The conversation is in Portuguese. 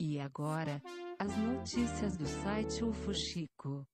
E agora, as notícias do site UFO Chico.